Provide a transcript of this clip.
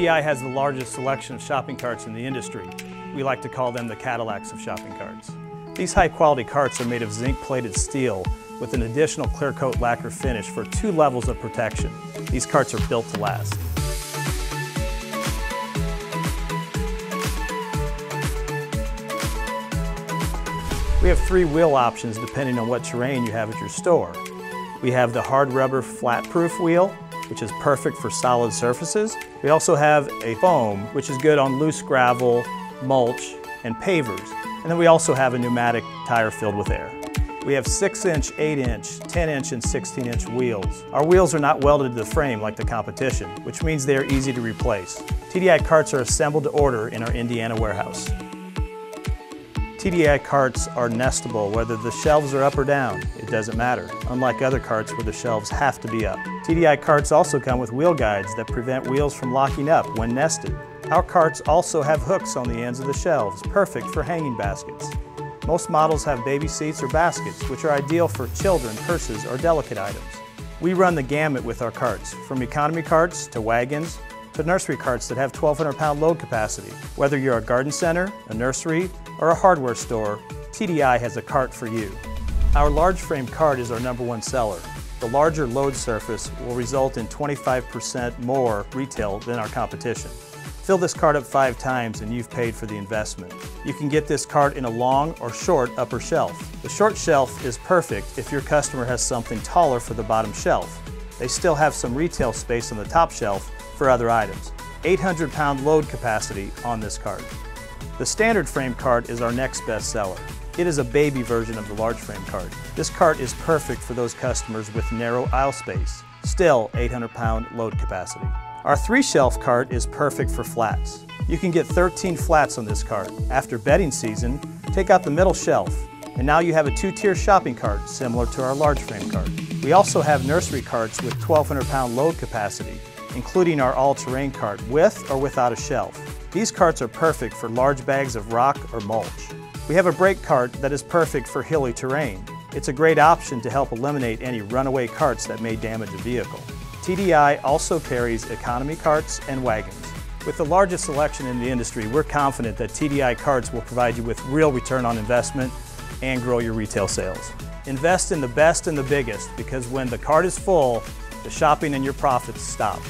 TDI has the largest selection of shopping carts in the industry. We like to call them the Cadillacs of shopping carts. These high quality carts are made of zinc plated steel with an additional clear coat lacquer finish for two levels of protection. These carts are built to last. We have three wheel options depending on what terrain you have at your store. We have the hard rubber flat proof wheel, which is perfect for solid surfaces. We also have a foam, which is good on loose gravel, mulch, and pavers. And then we also have a pneumatic tire filled with air. We have 6-inch, 8-inch, 10-inch, and 16-inch wheels. Our wheels are not welded to the frame like the competition, which means they are easy to replace. TDI carts are assembled to order in our Indiana warehouse. TDI carts are nestable, whether the shelves are up or down, it doesn't matter, unlike other carts where the shelves have to be up. TDI carts also come with wheel guides that prevent wheels from locking up when nested. Our carts also have hooks on the ends of the shelves, perfect for hanging baskets. Most models have baby seats or baskets, which are ideal for children, purses, or delicate items. We run the gamut with our carts, from economy carts to wagons, to nursery carts that have 1,200 pound load capacity. Whether you're a garden center, a nursery, or a hardware store, TDI has a cart for you. Our large frame cart is our number one seller. The larger load surface will result in 25% more retail than our competition. Fill this cart up five times and you've paid for the investment. You can get this cart in a long or short upper shelf. The short shelf is perfect if your customer has something taller for the bottom shelf. They still have some retail space on the top shelf for other items. 800 pound load capacity on this cart. The standard frame cart is our next best seller. It is a baby version of the large frame cart. This cart is perfect for those customers with narrow aisle space. Still 800 pound load capacity. Our three shelf cart is perfect for flats. You can get 13 flats on this cart. After bedding season, take out the middle shelf, and now you have a two-tier shopping cart similar to our large frame cart. We also have nursery carts with 1,200 pound load capacity including our all-terrain cart with or without a shelf. These carts are perfect for large bags of rock or mulch. We have a brake cart that is perfect for hilly terrain. It's a great option to help eliminate any runaway carts that may damage a vehicle. TDI also carries economy carts and wagons. With the largest selection in the industry, we're confident that TDI carts will provide you with real return on investment and grow your retail sales. Invest in the best and the biggest because when the cart is full, the shopping and your profits stop.